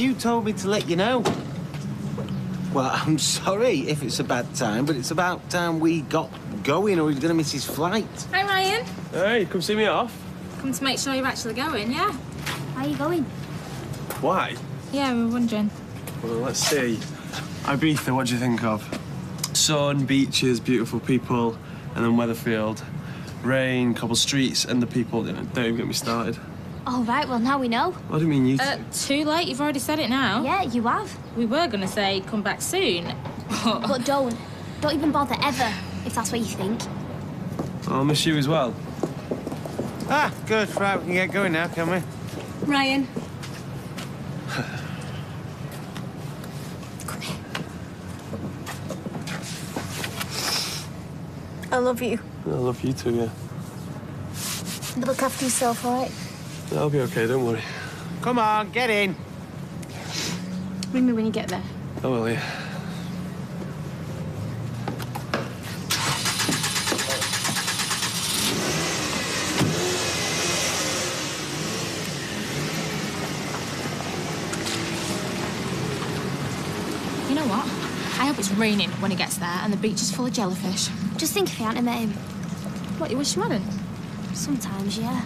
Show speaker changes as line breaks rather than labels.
You told me to let you know. Well, I'm sorry if it's a bad time, but it's about time we got going or he's going to miss his flight.
Hi, Ryan.
Hey, come see me off.
Come to make sure you're actually going, yeah?
Where are you going?
Why?
Yeah, we were wondering.
Well, let's see. Ibiza, what do you think of? Sun, beaches, beautiful people, and then Weatherfield. Rain, cobble streets, and the people. You know, don't even get me started.
All right, well, now we know.
What do you mean you?
Uh, too late. You've already said it now.
Yeah, you have.
We were going to say come back soon.
But don't. Don't even bother ever, if that's what you think.
I'll miss you as well.
Ah, good. Right, we can get going now, can we?
Ryan. I love you.
I love you too, yeah.
Look after yourself, all right?
I'll be okay, don't worry.
Come on, get in.
Ring me when you get there.
I will, yeah.
You know what? I hope it's raining when he gets there and the beach is full of jellyfish.
Just think if you hadn't met him.
What, you wish you hadn't?
Sometimes, yeah.